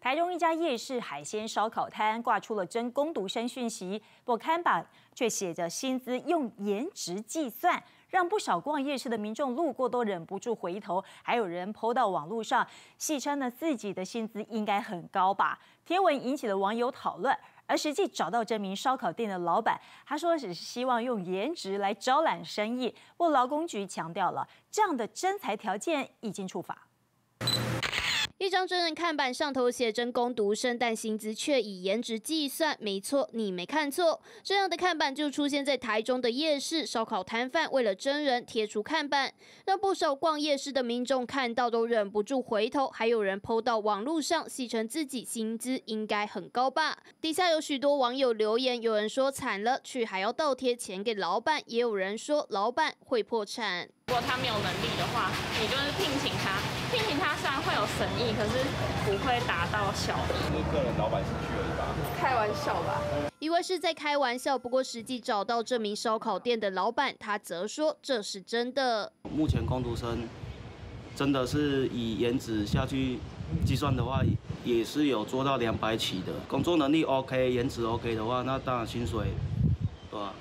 台中一家夜市海鲜烧烤摊挂出了真攻读生讯息，不过看板却写着薪资用颜值计算，让不少逛夜市的民众路过都忍不住回头，还有人抛到网络上，戏称呢自己的薪资应该很高吧？贴文引起了网友讨论，而实际找到这名烧烤店的老板，他说只是希望用颜值来招揽生意，不过劳工局强调了，这样的征才条件已经触法。一张真人看板上头写真攻读生，但薪资却以颜值计算。没错，你没看错，这样的看板就出现在台中的夜市烧烤摊贩为了真人贴出看板，让不少逛夜市的民众看到都忍不住回头，还有人 PO 到网络上戏称自己薪资应该很高吧。底下有许多网友留言，有人说惨了，去还要倒贴钱给老板，也有人说老板会破产。如果他没有能力的话，你就是聘请他，请他虽然会有生意，可是不会达到效益。是个人老板兴趣而已吧？开玩笑吧？以为是在开玩笑，不过实际找到这名烧烤店的老板，他则说这是真的。目前工读生真的是以颜值下去计算的话，也是有做到两百起的。工作能力 OK，颜值 OK 的话，那当然薪水，对吧？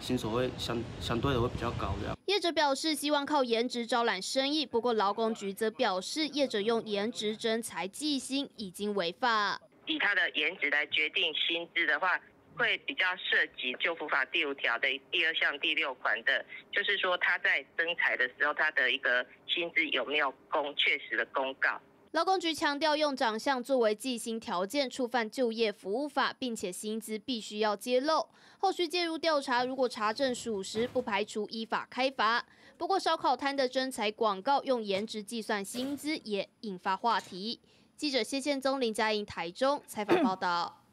薪水会相相对的会比较高，这样。业者表示希望靠颜值招揽生意，不过劳工局则表示，业者用颜值征才计薪已经违法。以他的颜值来决定薪资的话，会比较涉及就服法第五条的第二项第六款的，就是说他在征才的时候，他的一个薪资有没有公确实的公告。劳工局强调，用长相作为计薪条件，触犯就业服务法，并且薪资必须要揭露。后续介入调查，如果查证属实，不排除依法开罚。不过，烧烤摊的征才广告用颜值计算薪资，也引发话题。记者谢宪宗、林佳莹台中采访报道。